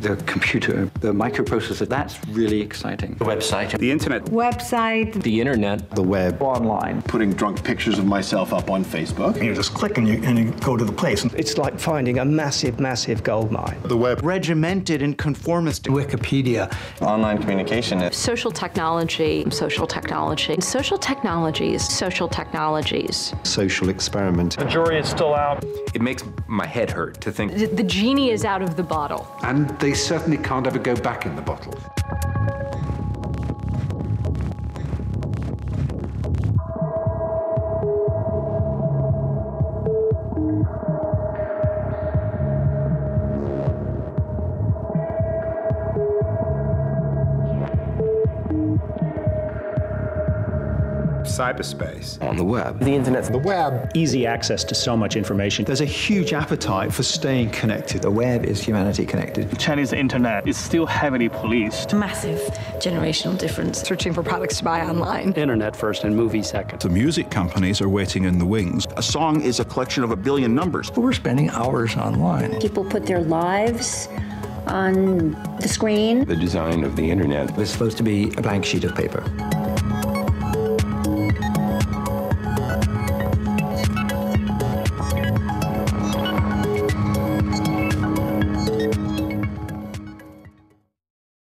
The computer, the microprocessor, that's really exciting. The website. The internet. Website. The internet. The web. Online. Putting drunk pictures of myself up on Facebook. And you just click and you, and you go to the place. It's like finding a massive, massive gold mine. The web. Regimented and conformist. Wikipedia. Online communication. Social technology. Social technology. Social technologies. Social technologies. Social experiment. The jury is still out. It makes my head hurt to think. The, the genie is out of the bottle. And they certainly can't ever go back in the bottle. Cyberspace. On the web. The internet. The web. Easy access to so much information. There's a huge appetite for staying connected. The web is humanity connected. The Chinese internet is still heavily policed. Massive generational difference. Searching for products to buy online. Internet first and movie second. The music companies are waiting in the wings. A song is a collection of a billion numbers. But We're spending hours online. People put their lives on the screen. The design of the internet. It's supposed to be a blank sheet of paper.